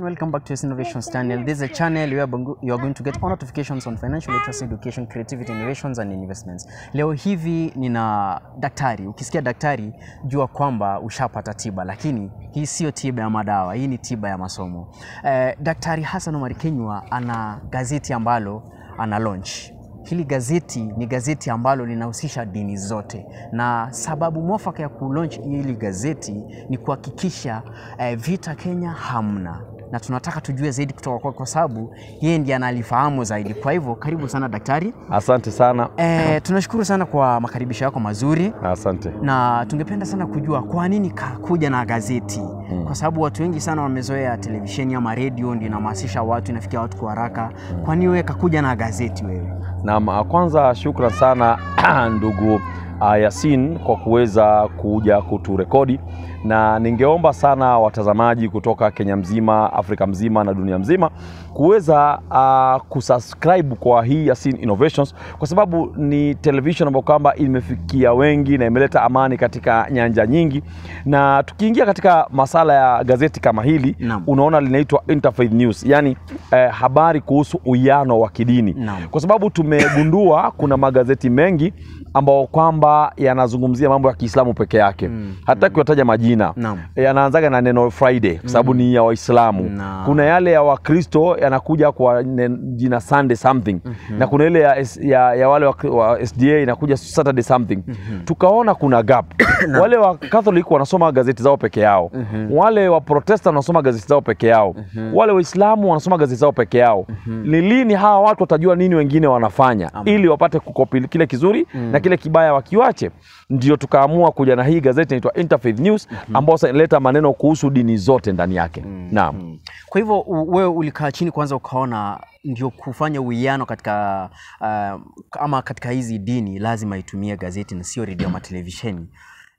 welcome back to this Innovations channel. This is a channel where you are going to get all notifications on financial literacy, education, creativity, innovations and investments. Leo hivi nina daktari. Ukisikia daktari, jua kwamba ushapata tiba, lakini hii sio tiba ya madawa, hii ni tiba ya masomo. Eh, Daktari Hassan Omar kenywa ana gazeti ambalo ana launch Hili gazeti ni gazeti ambalo linahusisha dini zote, na sababu mwafaka ya kulaunch hili gazeti ni kuhakikisha eh, vita Kenya hamna, na tunataka tujue zaidi kutoka kwako kwa sababu yeye ndiye analifahamu zaidi. Kwa hivyo karibu sana daktari. Asante sana. E, tunashukuru sana kwa makaribisho yako mazuri Asante. na tungependa sana kujua kwa nini kakuja na gazeti mm. kwa sababu watu wengi sana wamezoea televisheni ama redio ndio inahamasisha watu inafikia watu kwa haraka hmm. kwa nini wewe kakuja na gazeti wewe Naam, kwanza shukran sana ndugu Yasin kwa kuweza kuja kuturekodi, na ningeomba sana watazamaji kutoka Kenya mzima, Afrika mzima na dunia mzima kuweza uh, kusubscribe kwa hii Yasin Innovations kwa sababu ni television ambayo kwamba imefikia wengi na imeleta amani katika nyanja nyingi, na tukiingia katika masala ya gazeti kama hili Naam. unaona linaitwa Interfaith News, yani eh, habari kuhusu uwiano wa kidini Naam. kwa sababu tumegundua kuna magazeti mengi ambao kwamba yanazungumzia mambo ya Kiislamu peke yake mm. hataki kuyataja majina no. yanaanzaga na neno Friday kwa sababu mm. ni ya Waislamu no. kuna yale ya Wakristo yanakuja kwa jina Sunday something mm -hmm. na kuna ile ya, ya, ya wale wa, wa SDA inakuja Saturday something mm -hmm. tukaona kuna gap wale wa Catholic wanasoma gazeti zao peke yao mm -hmm. wale wa Protestant wanasoma gazeti zao peke yao mm -hmm. wale Waislamu wanasoma gazeti zao peke yao mm -hmm. ni lini hawa watu watajua nini wengine wanafanya Amen. ili wapate kukopi kile kizuri mm. na kile kibaya wakiwache ndio tukaamua kuja na hii gazeti inaitwa Interfaith News mm -hmm. sasa inaleta maneno kuhusu dini zote ndani yake mm -hmm. naam Kwa hivyo wewe ulikaa chini kwanza ukaona ndio kufanya uwiano katika uh, ama katika hizi dini lazima itumie gazeti na sio redio ama televisheni.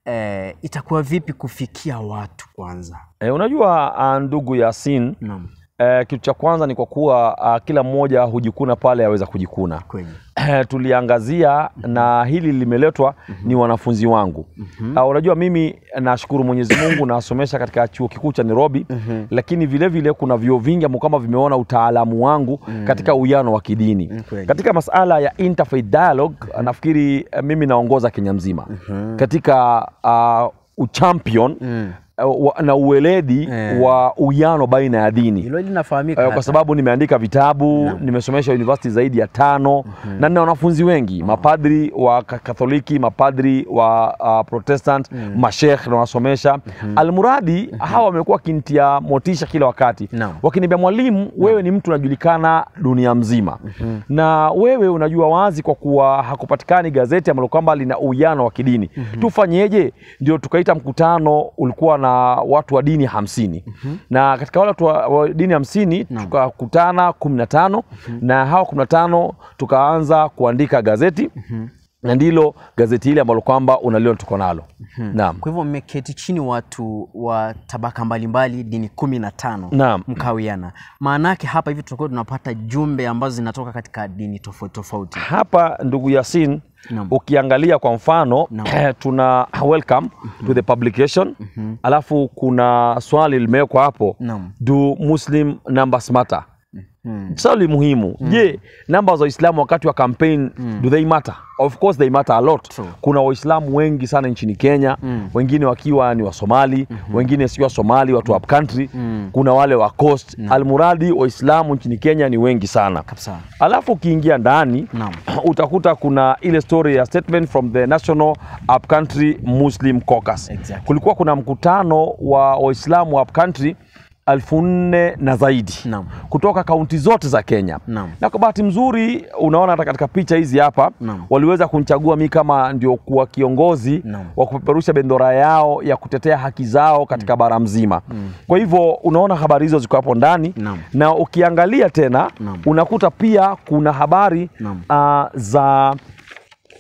Eh, itakuwa vipi kufikia watu kwanza? E, unajua uh, ndugu Yasin Naam, e, kitu cha kwanza ni kwa kuwa uh, kila mmoja hujikuna pale aweza kujikuna kweli. tuliangazia na hili limeletwa mm -hmm. ni wanafunzi wangu Mm uh, unajua mimi nashukuru Mwenyezi Mungu nasomesha katika chuo kikuu cha Nairobi mm -hmm. lakini vile vile kuna vyuo vingi ambao kama vimeona utaalamu wangu katika uwiano wa kidini mm -hmm. katika masala ya interfaith dialogue mm -hmm. nafikiri eh, mimi naongoza Kenya mzima katika uh, uchampion wa- na uweledi yeah. wa uwiano baina ya dini Hilo linafahamika. Eh, kwa sababu nimeandika vitabu nimesomesha university zaidi ya tano mm -hmm. na nina wanafunzi wengi mapadri wa ka- Katholiki, mapadri wa uh, Protestant, mm. mashekh na wasomesha almuradi mm -hmm. hawa wamekuwa wakintia motisha kila wakati no. wakiniambia, mwalimu, wewe no. ni mtu unajulikana dunia mzima mm -hmm. na wewe unajua wazi kwa kuwa hakupatikani gazeti ambalo kwamba lina uwiano wa kidini mm -hmm. tufanyeje? Ndio tukaita mkutano, ulikuwa na watu wa dini hamsini mm -hmm. na katika wale watu wa, dini hamsini no. tukakutana kumi na tano mm -hmm. na hawa kumi na tano tukaanza kuandika gazeti mm -hmm na ndilo gazeti hili ambalo kwamba unaliona tuko nalo naam. Kwa hivyo mmeketi chini watu wa tabaka mbalimbali dini kumi na tano Naam. mkawiana. Maana yake hapa hivi tutakuwa tunapata jumbe ambazo zinatoka katika dini tofauti tofauti. hapa ndugu Yasin Naam. ukiangalia kwa mfano no. eh, tuna welcome mm -hmm. to the publication mm -hmm. alafu kuna swali limewekwa hapo no. do muslim numbers matter swali muhimu. Je namba za waislamu wakati wa campaign do they matter? Of course they matter a lot. True. kuna waislamu wengi sana nchini kenya. Wengine wakiwa ni wasomali wengine sio wasomali watu wa country kuna wale wa coast. Almuradi waislamu nchini kenya ni wengi sana. Kabisa. alafu ukiingia ndani no. utakuta kuna ile story ya statement from the National Upcountry Muslim Caucus. Exactly. Kulikuwa kuna mkutano wa Waislamu wa upcountry elfu nne na zaidi Naam. kutoka kaunti zote za Kenya Naam. na kwa bahati mzuri unaona hata katika picha hizi hapa Naam. waliweza kunichagua mi kama ndio kuwa kiongozi Naam. wa kupeperusha bendera yao ya kutetea haki zao katika bara mzima kwa hivyo unaona habari hizo ziko hapo ndani Naam. na ukiangalia tena Naam. unakuta pia kuna habari uh, za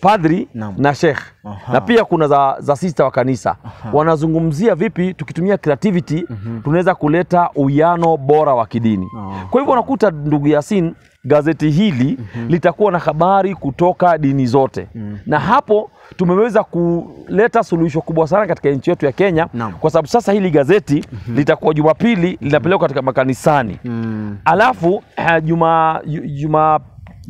padri Naam. na sheikh Aha. na pia kuna za, za sista wa kanisa Aha. wanazungumzia vipi tukitumia creativity mm -hmm. tunaweza kuleta uwiano bora wa kidini Oh, kwa hivyo unakuta ndugu Yasin gazeti hili mm -hmm. litakuwa na habari kutoka dini zote mm -hmm. na hapo tumeweza kuleta suluhisho kubwa sana katika nchi yetu ya Kenya Naam. kwa sababu sasa hili gazeti mm -hmm. litakuwa Jumapili linapelekwa katika makanisani Mm. -hmm. alafu uh, juma juma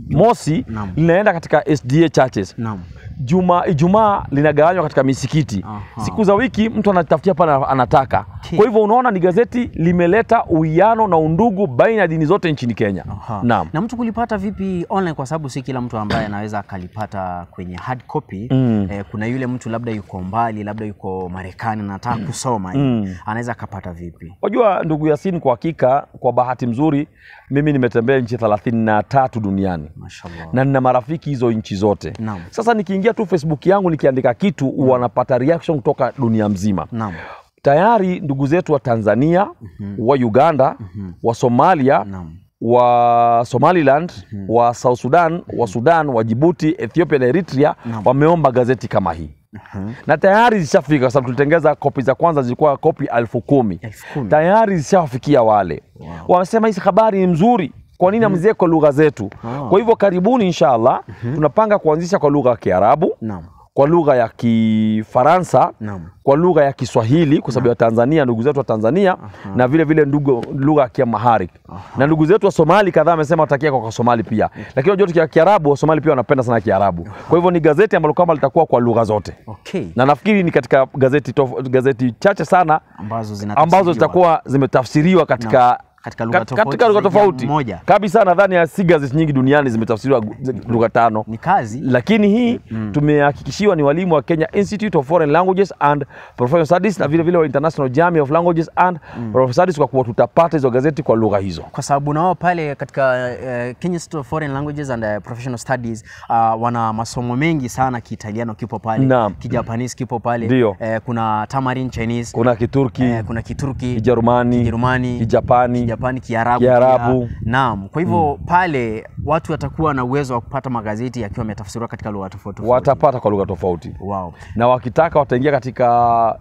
mosi Naam. linaenda katika SDA churches Naam. Juma Ijumaa linagawanywa katika misikiti. Aha. Siku za wiki mtu anatafutia pale anataka. Okay. Kwa hivyo unaona ni gazeti limeleta uwiano na undugu baina ya dini zote nchini Kenya. Aha. Naam. Na mtu kulipata vipi online, kwa sababu si kila mtu ambaye anaweza akalipata kwenye hard copy. Mm. Eh, kuna yule mtu labda yuko mbali, labda yuko Marekani na anataka kusoma Mm. anaweza akapata vipi? Wajua ndugu Yasin, kwa hakika, kwa bahati mzuri mimi nimetembea nchi thelathini na tatu duniani Mashallah. na nina marafiki hizo nchi zote. Naam. Sasa nikiingia tu Facebook yangu nikiandika kitu mm. wanapata reaction kutoka dunia mzima. Naam. Tayari ndugu zetu wa Tanzania, mm -hmm. wa Uganda, mm -hmm. wa Somalia, Naam. wa Somaliland, mm -hmm. wa South Sudan, mm -hmm. wa Sudan, wa Djibouti, Ethiopia na Eritrea wameomba gazeti kama hii mm -hmm. na tayari zishafika, kwa sababu tulitengeza kopi za kwanza zilikuwa kopi elfu kumi Elfu kumi. tayari zishawafikia wale wow. wamesema hizi habari ni mzuri kwa nini mm. kwa lugha zetu Ah. kwa hivyo karibuni inshallah mm -hmm. tunapanga kuanzisha kwa lugha ya kiarabu Naam. kwa lugha ya kifaransa Naam. kwa lugha ya kiswahili kwa sababu ya tanzania ndugu zetu wa tanzania Aha. na vile vile ndugu lugha ya kiamahari na ndugu zetu wa somali kadhaa wamesema watakia kwa somali pia lakini unajua tukia kiarabu wa somali pia wanapenda sana kiarabu kwa hivyo ni gazeti ambalo kama litakuwa kwa lugha zote Okay. na nafikiri ni katika gazeti, tof, gazeti chache sana ambazo zinatafsiriwa ambazo zitakuwa zimetafsiriwa katika Katika lugha tofauti katika lugha tofauti kabisa. Nadhani ya si nyingi duniani zimetafsiriwa lugha tano, ni kazi lakini hii mm. tumehakikishiwa ni walimu wa Kenya Institute of Foreign Languages and Professional Studies na vile vile wa International Journal of Languages and mm. Professional Studies, kwa kuwa tutapata hizo gazeti kwa lugha hizo. kwa sababu nao pale katika uh, Kenya Institute of Foreign Languages and uh, Professional Studies uh, wana masomo mengi sana. Kiitaliano kipo pale. Kijapanese kipo pale, eh, kuna Tamarin Chinese, Kuna Kiturki, eh, kuna Kiturki, Kijerumani, Kijerumani, Kijapani, Kijapani, Kiarabu, Kiarabu. Kia, Naam, kwa hivyo mm. pale watu watakuwa na uwezo wa kupata magazeti yakiwa yametafsiriwa katika lugha tofauti tofauti. watapata kwa lugha tofauti, Wow. na wakitaka wataingia katika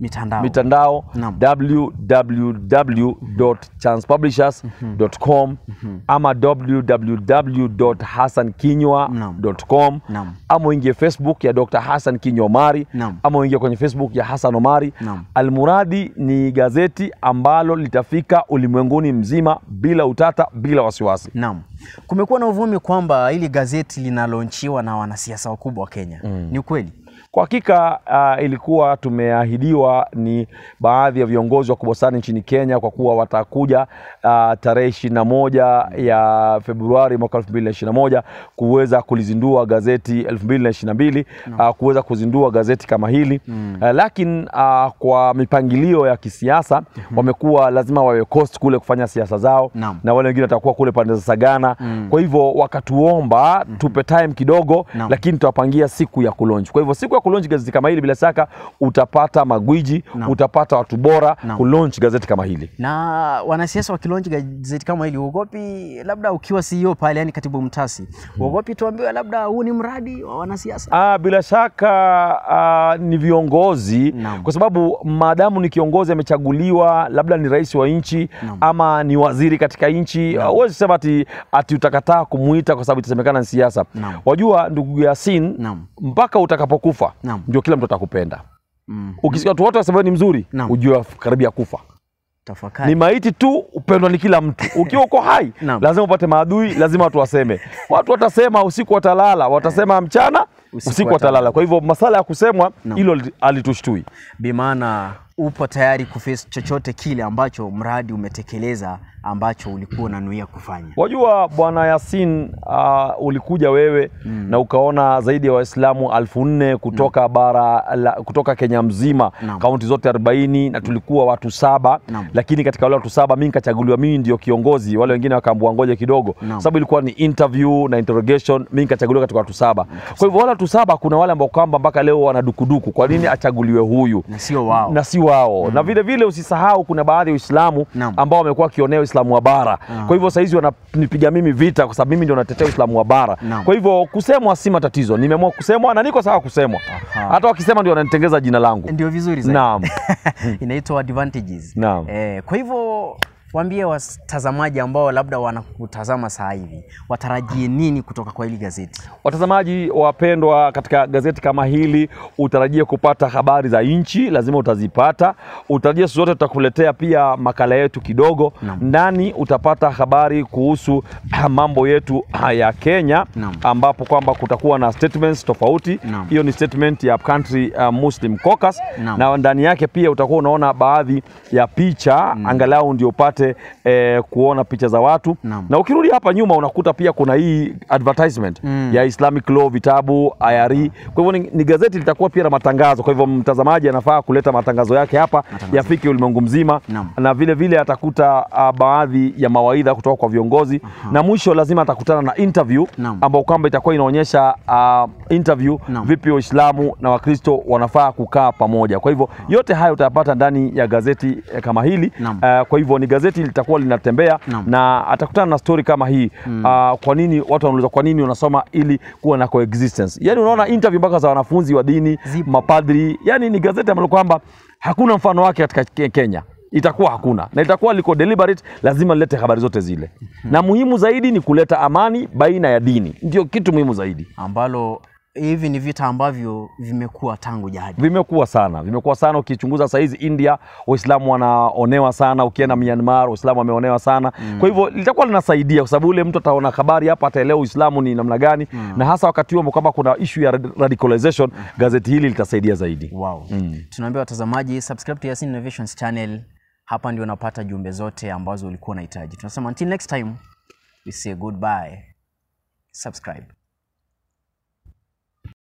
Mitandao. mitandao www.chancepublishers.com mm -hmm. ama www.hassankinywa.com ama uingie Facebook ya Dr. Hassan Kinywa Omari ama uingie kwenye Facebook ya Hassan Omari. Almuradi ni gazeti ambalo litafika ulimwenguni mzima bila utata, bila wasiwasi. Naam. Kumekuwa na uvumi kwamba hili gazeti linalonchiwa na wanasiasa wakubwa wa Kenya. Mm. Ni ukweli? Kwa hakika uh, ilikuwa tumeahidiwa ni baadhi ya viongozi wa sana nchini Kenya kwa kuwa watakuja uh, tarehe ishirini na moja ya Februari mwaka elfu mbili na ishirini na moja kuweza kulizindua gazeti elfu mbili na ishirini na mbili uh, kuweza kuzindua gazeti kama hili mm. uh, lakini uh, kwa mipangilio ya kisiasa mm -hmm. wamekuwa lazima wawe coast kule kufanya siasa zao no. na wale wengine watakuwa kule pande za Sagana mm. kwa hivyo wakatuomba mm -hmm. tupe time kidogo no. lakini tutawapangia siku ya kulonji. Kwa hivyo siku ya kulonji gazeti kama hili, bila shaka utapata magwiji, no. utapata watu bora no. kulonji gazeti kama hili. na wanasiasa wakilonji gazeti kama hili, uogopi labda ukiwa CEO pale, yani katibu mtasi, uogopi tuambiwe labda huu ni mradi wa wanasiasa? Ah, bila shaka ah, ni viongozi no. kwa sababu maadamu ni kiongozi amechaguliwa, labda ni rais wa nchi no. ama ni waziri katika nchi, no. huwezi sema ati, ati utakataa kumuita kwa sababu itasemekana ni siasa. no. Wajua ndugu Yasin, no. mpaka utakapokufa Naam. ndio kila mtu atakupenda. Mm. Ukisikia watu wote wasema ni mzuri, ujue karibia kufa. Tafakari. ni maiti tu, upendwa ni kila mtu. Ukiwa uko hai lazima upate maadui, lazima watu waseme. Watu watasema usiku watalala, watasema mchana Usiku usiku, watalala. Kwa hivyo masala ya kusemwa hilo alitushtui. Bimaana upo tayari kuface chochote kile ambacho mradi umetekeleza ambacho ulikuwa unanuia kufanya. Wajua bwana Yasin, uh, ulikuja wewe mm. na ukaona zaidi ya wa Waislamu alfu nne kutoka bara la, kutoka Kenya mzima no. kaunti zote 40 na tulikuwa watu saba Naam. lakini katika wale watu saba mimi nikachaguliwa, mimi ndio kiongozi, wale wengine wakaambua ngoja kidogo, no. sababu ilikuwa ni interview na interrogation, mimi nikachaguliwa katika watu saba. Kwa hivyo wale watu saba, kuna wale ambao kwamba mpaka leo wanadukuduku, kwa nini mm. achaguliwe huyu Na sio wao. na si wao Mm. na vile vile usisahau kuna baadhi ya Waislamu no. ambao wamekuwa wakionea Uislamu wa bara. Kwa hivyo saizi wananipiga mimi vita kwa sababu mimi ndio natetea Uislamu wa bara. Naam. Kwa hivyo kusemwa si matatizo, nimeamua kusemwa na niko sawa kusemwa. Aha. Hata wakisema ndio wananitengeza jina langu. Ndio vizuri zaidi. Naam. Inaitwa advantages. Naam. Eh, kwa hivyo waambie watazamaji ambao labda wanakutazama saa hivi watarajie nini kutoka kwa hili gazeti? Watazamaji wapendwa, katika gazeti kama hili utarajie kupata habari za nchi, lazima utazipata. Utarajie siku zote tutakuletea pia makala yetu kidogo Naam. ndani, utapata habari kuhusu mambo yetu ya Kenya Naam. ambapo kwamba kutakuwa na statements tofauti. Hiyo ni statement ya country uh, Muslim Caucus Naam. na ndani yake pia utakuwa unaona baadhi ya picha angalau ndio upate eh, kuona picha za watu Naam. na ukirudi hapa nyuma unakuta pia kuna hii advertisement Mm. ya Islamic Law vitabu IRE. Kwa hivyo ni, ni gazeti litakuwa pia na matangazo. Kwa hivyo mtazamaji anafaa kuleta matangazo yake hapa Matangazo. yafike ulimwengu mzima na, na vile vile atakuta uh, baadhi ya mawaidha kutoka kwa viongozi na mwisho lazima atakutana na interview ambayo kwamba itakuwa inaonyesha uh, interview Naam. vipi Waislamu na Wakristo wanafaa kukaa pamoja. Kwa hivyo yote hayo utayapata ndani ya gazeti eh, kama hili uh, kwa hivyo ni gazeti litakuwa linatembea no. na atakutana na story kama hii mm. uh, kwa nini watu wanauliza kwa nini unasoma ili kuwa na coexistence yani unaona interview mpaka za wanafunzi wa dini Zipo. mapadri yani ni gazeti ambalo kwamba hakuna mfano wake katika Kenya itakuwa hakuna na itakuwa liko deliberate lazima lilete habari zote zile mm -hmm. na muhimu zaidi ni kuleta amani baina ya dini ndio kitu muhimu zaidi ambalo hivi ni vita ambavyo vimekuwa tangu jadi. vimekuwa sana vimekuwa sana ukichunguza saa hizi india waislamu wanaonewa sana ukienda myanmar waislamu wameonewa sana mm. kwa hivyo litakuwa linasaidia kwa sababu ule mtu ataona habari hapa ataelewa uislamu ni namna gani mm. na hasa wakati huo kwamba kuna issue ya rad- radicalization gazeti hili litasaidia zaidi Wow. Mm. Tunaambia watazamaji subscribe to Yasin Innovations channel. Hapa ndio unapata jumbe zote ambazo ulikuwa unahitaji. Tunasema until next time we say goodbye. Subscribe.